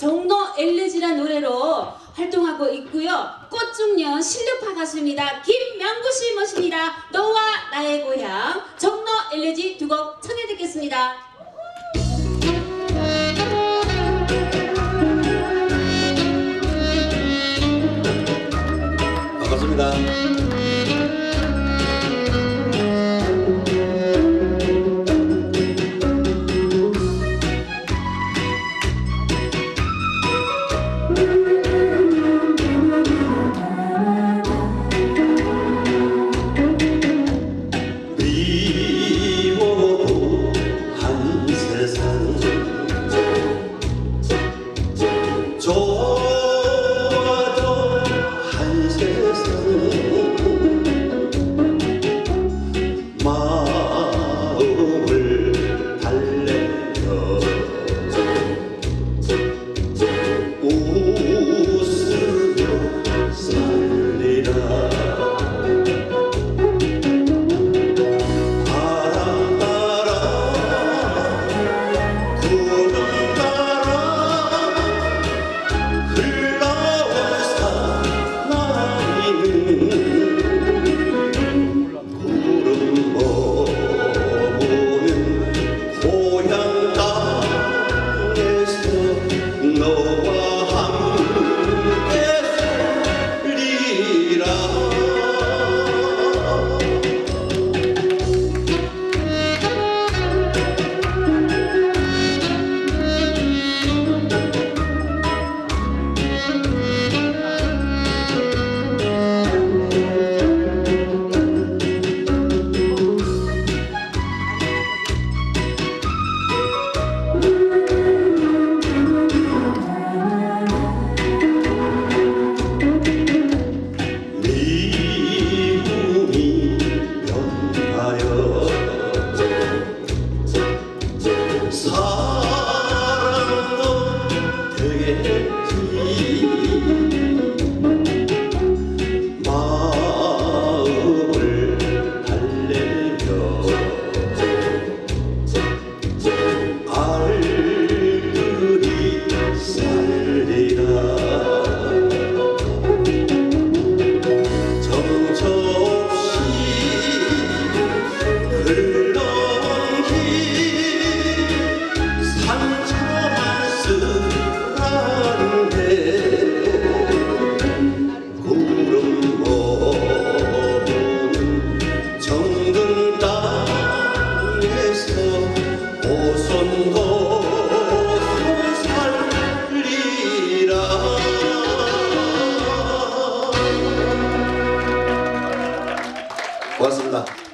정도 엘레지란 노래로 활동하고 있고요. 꽃중년 실력파 가수입니다. 김명구 씨 모십니다. 너와 나의 고향 정도 엘레지 두 곡 청해 듣겠습니다. 中. 고맙습니다.